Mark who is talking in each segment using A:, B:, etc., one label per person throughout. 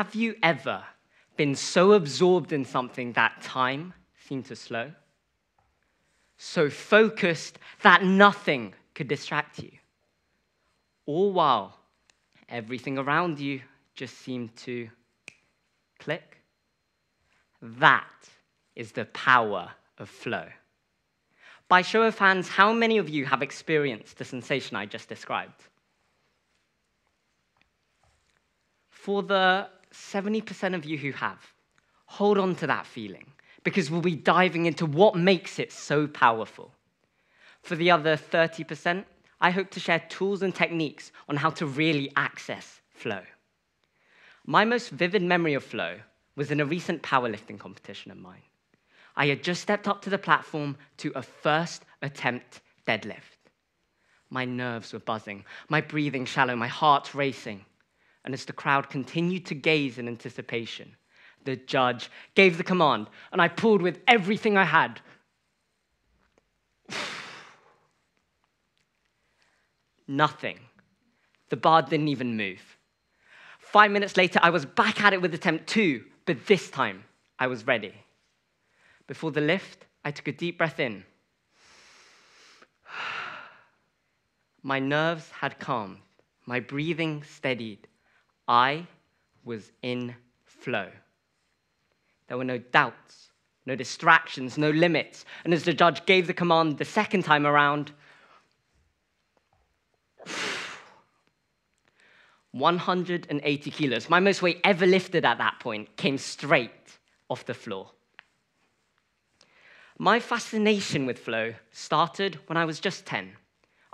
A: Have you ever been so absorbed in something that time seemed to slow? So focused that nothing could distract you? All while everything around you just seemed to click? That is the power of flow. By show of hands, how many of you have experienced the sensation I just described? For the 70% of you who have, hold on to that feeling because we'll be diving into what makes it so powerful. For the other 30%, I hope to share tools and techniques on how to really access flow. My most vivid memory of flow was in a recent powerlifting competition of mine. I had just stepped up to the platform to a first attempt deadlift. My nerves were buzzing, my breathing shallow, my heart racing. And as the crowd continued to gaze in anticipation, the judge gave the command, and I pulled with everything I had. Nothing. The bar didn't even move. Five minutes later, I was back at it with attempt two, but this time I was ready. Before the lift, I took a deep breath in. My nerves had calmed, my breathing steadied. I was in flow. There were no doubts, no distractions, no limits. And as the judge gave the command the second time around, 180 kilos, my most weight ever lifted at that point, came straight off the floor. My fascination with flow started when I was just 10.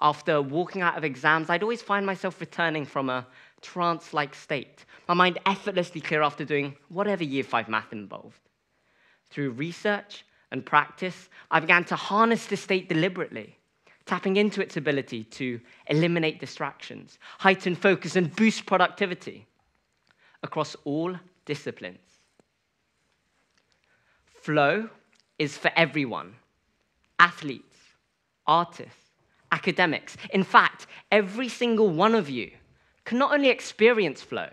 A: After walking out of exams, I'd always find myself returning from a trance like state, my mind effortlessly clear after doing whatever year five math involved. Through research and practice, I began to harness this state deliberately, tapping into its ability to eliminate distractions, heighten focus, and boost productivity across all disciplines. Flow is for everyone athletes, artists, academics. In fact, every single one of you can not only experience flow,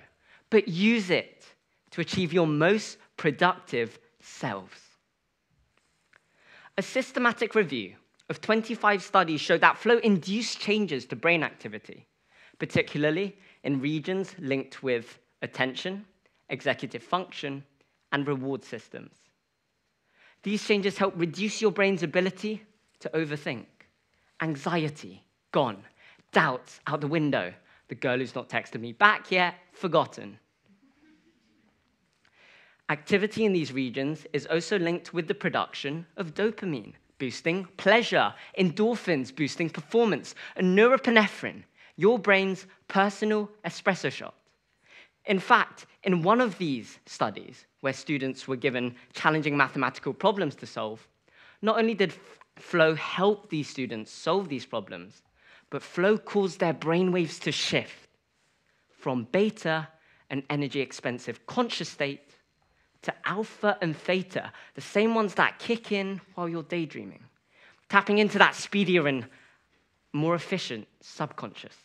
A: but use it to achieve your most productive selves. A systematic review of 25 studies showed that flow induced changes to brain activity, particularly in regions linked with attention, executive function, and reward systems. These changes help reduce your brain's ability to overthink. Anxiety, gone. Doubts, out the window. The girl who's not texted me back yet, forgotten. Activity in these regions is also linked with the production of dopamine, boosting pleasure, endorphins, boosting performance, and norepinephrine, your brain's personal espresso shot. In fact, in one of these studies, where students were given challenging mathematical problems to solve, not only did flow help these students solve these problems, but flow caused their brainwaves to shift from beta, an energy expensive conscious state, to alpha and theta, the same ones that kick in while you're daydreaming, tapping into that speedier and more efficient subconscious.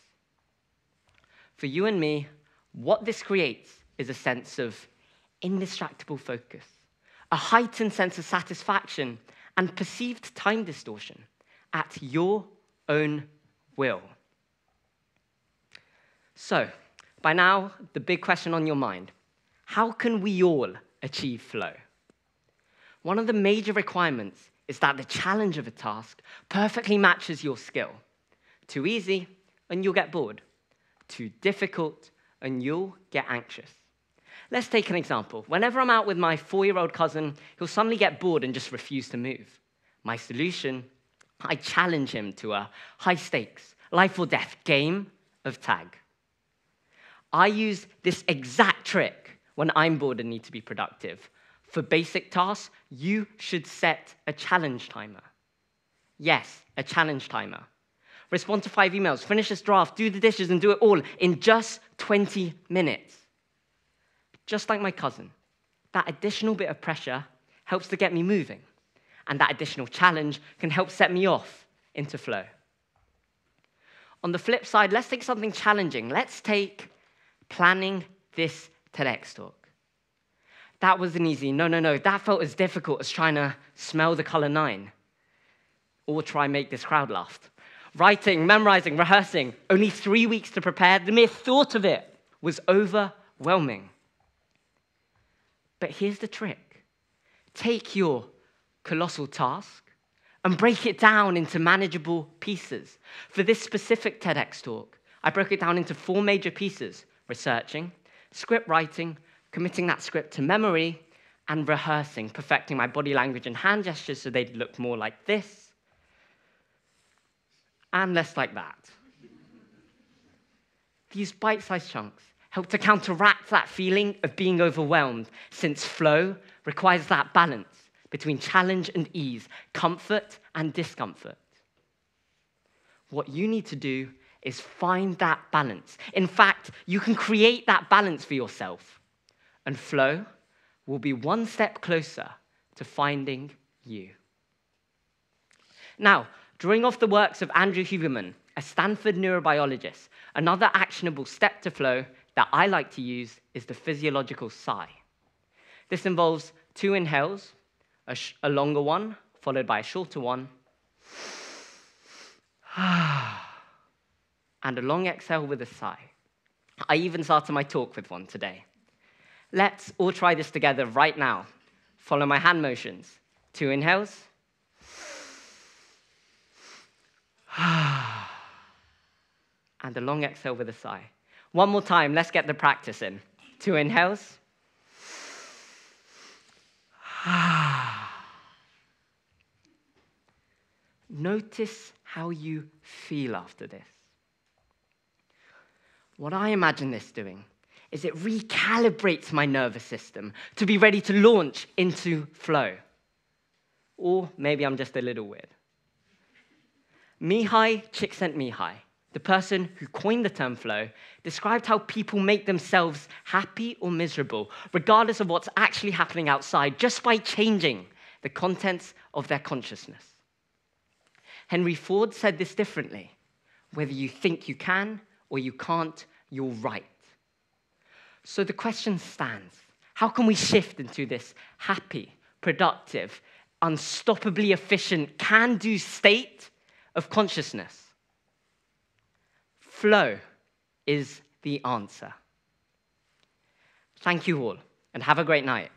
A: For you and me, what this creates is a sense of indistractable focus, a heightened sense of satisfaction, and perceived time distortion at your own will. So, by now, the big question on your mind how can we all achieve flow? One of the major requirements is that the challenge of a task perfectly matches your skill. Too easy, and you'll get bored. Too difficult, and you'll get anxious. Let's take an example. Whenever I'm out with my four year old cousin, he'll suddenly get bored and just refuse to move. My solution I challenge him to a high stakes, life or death game of tag. I use this exact trick when I'm bored and need to be productive. For basic tasks, you should set a challenge timer. Yes, a challenge timer. Respond to five emails, finish this draft, do the dishes, and do it all in just 20 minutes just like my cousin, that additional bit of pressure helps to get me moving. And that additional challenge can help set me off into flow. On the flip side, let's take something challenging. Let's take planning this TEDx talk. that wasn't easy. No, no, no. That felt as difficult as trying to smell the color nine or try and make this crowd laugh. Writing, memorizing, rehearsing, only three weeks to prepare. The mere thought of it was overwhelming. But here's the trick take your colossal task and break it down into manageable pieces. For this specific TEDx talk, I broke it down into four major pieces researching, script writing, committing that script to memory, and rehearsing, perfecting my body language and hand gestures so they'd look more like this and less like that. These bite sized chunks help to counteract that feeling of being overwhelmed, since flow requires that balance between challenge and ease, comfort and discomfort. What you need to do is find that balance. In fact, you can create that balance for yourself and flow will be one step closer to finding you. Now, drawing off the works of Andrew Huberman, a Stanford neurobiologist, another actionable step to flow that I like to use is the physiological sigh. This involves two inhales, a, a longer one followed by a shorter one, and a long exhale with a sigh. I even started my talk with one today. Let's all try this together right now. Follow my hand motions. Two inhales. and a long exhale with a sigh. One more time, let's get the practice in. Two inhales. Notice how you feel after this. What I imagine this doing is it recalibrates my nervous system to be ready to launch into flow. Or maybe I'm just a little weird. Mihaly Csikszentmihalyi, the person who coined the term flow, described how people make themselves happy or miserable, regardless of what's actually happening outside, just by changing the contents of their consciousness. Henry Ford said this differently whether you think you can or you can't, you're right. So the question stands how can we shift into this happy, productive, unstoppably efficient, can do state of consciousness? Flow is the answer. Thank you all, and have a great night.